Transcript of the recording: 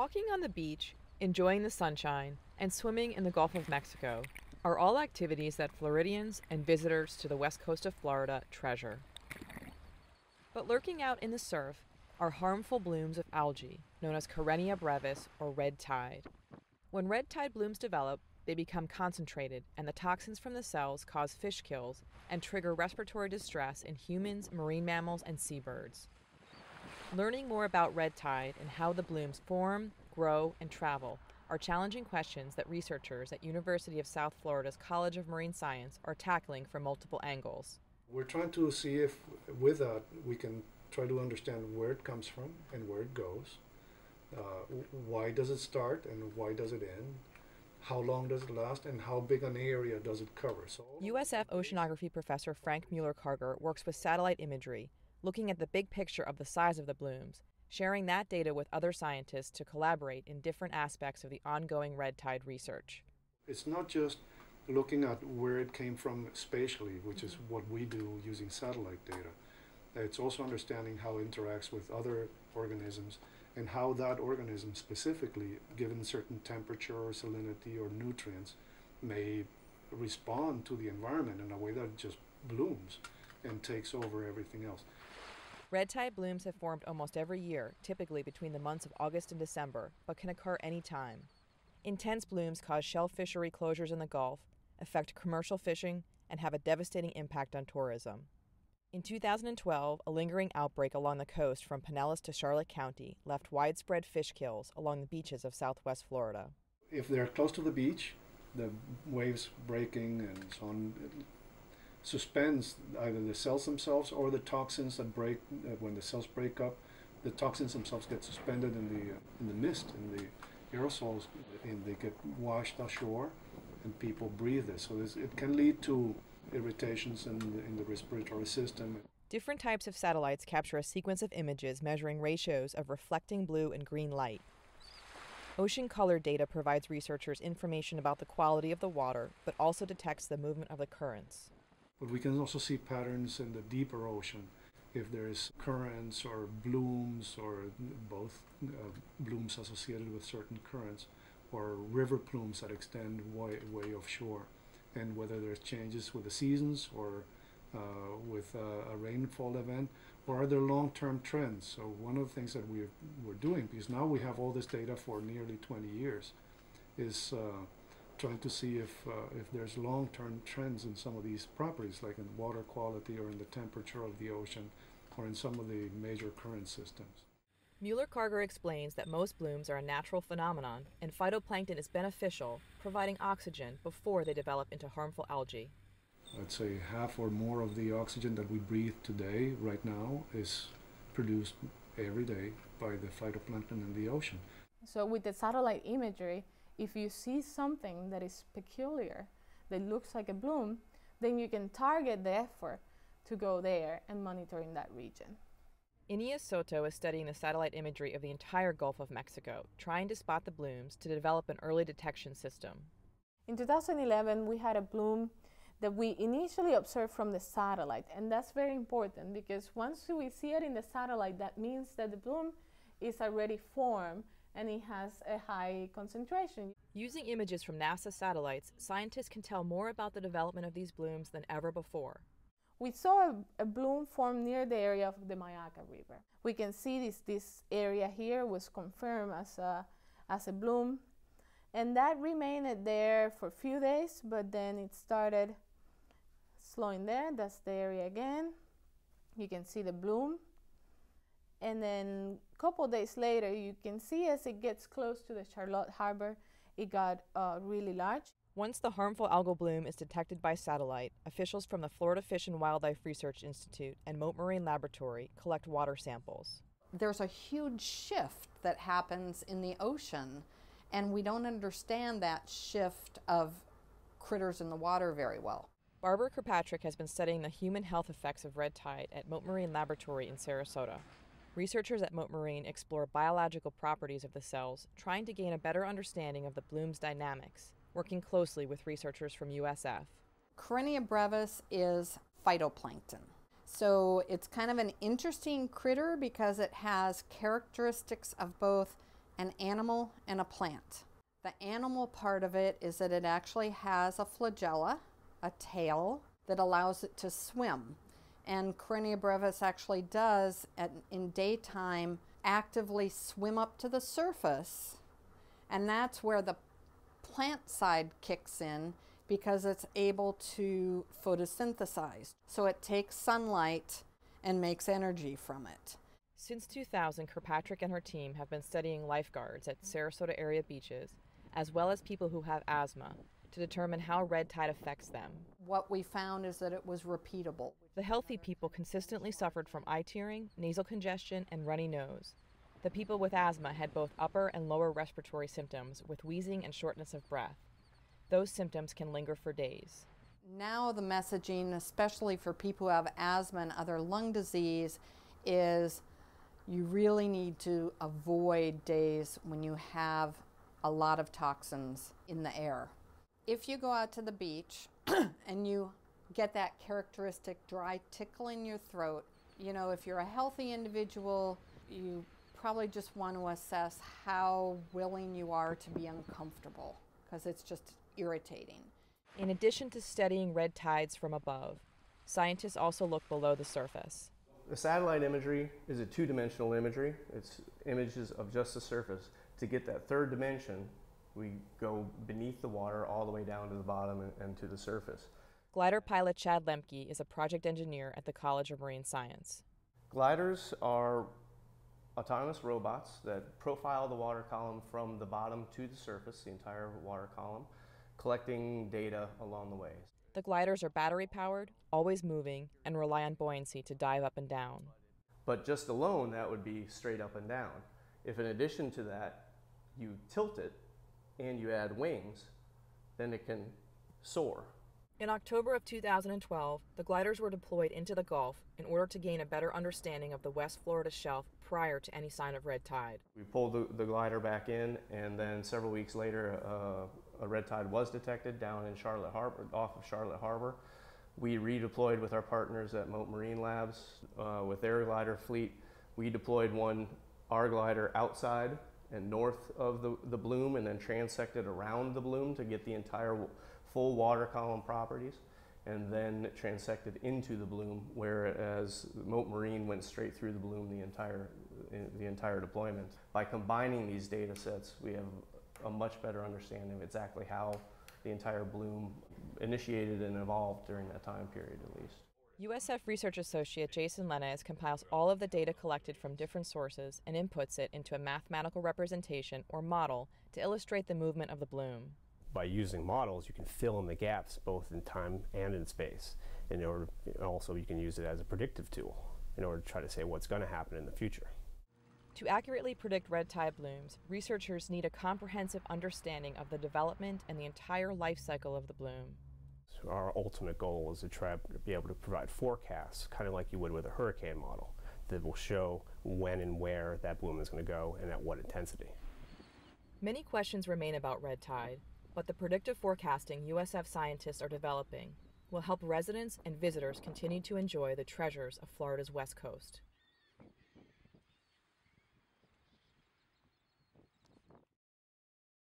Walking on the beach, enjoying the sunshine, and swimming in the Gulf of Mexico are all activities that Floridians and visitors to the west coast of Florida treasure. But lurking out in the surf are harmful blooms of algae known as Karenia brevis or red tide. When red tide blooms develop, they become concentrated, and the toxins from the cells cause fish kills and trigger respiratory distress in humans, marine mammals, and seabirds. Learning more about red tide and how the blooms form, grow, and travel are challenging questions that researchers at University of South Florida's College of Marine Science are tackling from multiple angles. We're trying to see if, with that, we can try to understand where it comes from and where it goes. Uh, why does it start and why does it end? How long does it last and how big an area does it cover? So USF oceanography professor Frank Muller Karger works with satellite imagery, looking at the big picture of the size of the blooms sharing that data with other scientists to collaborate in different aspects of the ongoing red tide research. It's not just looking at where it came from spatially, which is mm-hmm. what we do using satellite data. It's also understanding how it interacts with other organisms and how that organism specifically, given certain temperature or salinity or nutrients, may respond to the environment in a way that just blooms and takes over everything else. Red tide blooms have formed almost every year, typically between the months of August and December, but can occur any time. Intense blooms cause shell fishery closures in the Gulf, affect commercial fishing, and have a devastating impact on tourism. In 2012, a lingering outbreak along the coast from Pinellas to Charlotte County left widespread fish kills along the beaches of southwest Florida. If they're close to the beach, the waves breaking and so on, suspends either the cells themselves or the toxins that break uh, when the cells break up. The toxins themselves get suspended in the uh, in the mist in the aerosols, and they get washed ashore, and people breathe this. So it can lead to irritations in the, in the respiratory system. Different types of satellites capture a sequence of images measuring ratios of reflecting blue and green light. Ocean color data provides researchers information about the quality of the water, but also detects the movement of the currents. But we can also see patterns in the deeper ocean. If there's currents or blooms or both uh, blooms associated with certain currents or river plumes that extend way, way offshore and whether there's changes with the seasons or uh, with uh, a rainfall event or are there long-term trends so one of the things that we're, we're doing because now we have all this data for nearly 20 years is uh, trying to see if uh, if there's long-term trends in some of these properties, like in water quality or in the temperature of the ocean, or in some of the major current systems. Muller Karger explains that most blooms are a natural phenomenon, and phytoplankton is beneficial, providing oxygen before they develop into harmful algae. I'd say half or more of the oxygen that we breathe today, right now, is produced every day by the phytoplankton in the ocean. So, with the satellite imagery, if you see something that is peculiar, that looks like a bloom, then you can target the effort to go there and monitor in that region. Inia Soto is studying the satellite imagery of the entire Gulf of Mexico, trying to spot the blooms to develop an early detection system. In 2011, we had a bloom that we initially observed from the satellite, and that's very important because once we see it in the satellite, that means that the bloom is already formed and it has a high concentration. Using images from NASA satellites, scientists can tell more about the development of these blooms than ever before. We saw a, a bloom form near the area of the Myakka River. We can see this, this area here was confirmed as a, as a bloom, and that remained there for a few days, but then it started slowing there. That's the area again. You can see the bloom and then a couple days later you can see as it gets close to the charlotte harbor it got uh, really large once the harmful algal bloom is detected by satellite, officials from the Florida Fish and Wildlife Research Institute and Mote Marine Laboratory collect water samples. There's a huge shift that happens in the ocean, and we don't understand that shift of critters in the water very well. Barbara Kirkpatrick has been studying the human health effects of red tide at Mote Marine Laboratory in Sarasota. Researchers at Mote Marine explore biological properties of the cells, trying to gain a better understanding of the bloom's dynamics, working closely with researchers from USF. Karenia brevis is phytoplankton. So it's kind of an interesting critter because it has characteristics of both an animal and a plant. The animal part of it is that it actually has a flagella, a tail, that allows it to swim. And Karenia brevis actually does, at, in daytime, actively swim up to the surface. And that's where the plant side kicks in because it's able to photosynthesize. So it takes sunlight and makes energy from it. Since 2000, Kirkpatrick and her team have been studying lifeguards at Sarasota area beaches, as well as people who have asthma, to determine how red tide affects them. What we found is that it was repeatable. The healthy people consistently suffered from eye tearing, nasal congestion, and runny nose. The people with asthma had both upper and lower respiratory symptoms with wheezing and shortness of breath. Those symptoms can linger for days. Now, the messaging, especially for people who have asthma and other lung disease, is you really need to avoid days when you have a lot of toxins in the air. If you go out to the beach and you get that characteristic dry tickle in your throat, you know, if you're a healthy individual, you probably just want to assess how willing you are to be uncomfortable because it's just irritating. In addition to studying red tides from above, scientists also look below the surface. The satellite imagery is a two dimensional imagery, it's images of just the surface. To get that third dimension, we go beneath the water all the way down to the bottom and, and to the surface. Glider pilot Chad Lembke is a project engineer at the College of Marine Science. Gliders are autonomous robots that profile the water column from the bottom to the surface, the entire water column, collecting data along the way. The gliders are battery powered, always moving, and rely on buoyancy to dive up and down. But just alone, that would be straight up and down. If in addition to that, you tilt it and you add wings, then it can soar. In October of 2012, the gliders were deployed into the Gulf in order to gain a better understanding of the West Florida shelf prior to any sign of red tide. We pulled the, the glider back in, and then several weeks later, uh, a red tide was detected down in Charlotte Harbor, off of Charlotte Harbor. We redeployed with our partners at Mote Marine Labs uh, with their glider fleet. We deployed one, our glider, outside and north of the, the bloom and then transected around the bloom to get the entire full water column properties and then transected into the bloom, whereas Mote Marine went straight through the bloom the entire, the entire deployment. By combining these data sets, we have a much better understanding of exactly how the entire bloom initiated and evolved during that time period at least. USF research associate Jason Lenes compiles all of the data collected from different sources and inputs it into a mathematical representation or model to illustrate the movement of the bloom by using models, you can fill in the gaps both in time and in space. In order, also you can use it as a predictive tool in order to try to say what's going to happen in the future. To accurately predict red tide blooms, researchers need a comprehensive understanding of the development and the entire life cycle of the bloom. Our ultimate goal is to try to be able to provide forecasts, kind of like you would with a hurricane model, that will show when and where that bloom is going to go and at what intensity. Many questions remain about red tide, but the predictive forecasting USF scientists are developing will help residents and visitors continue to enjoy the treasures of Florida's west coast.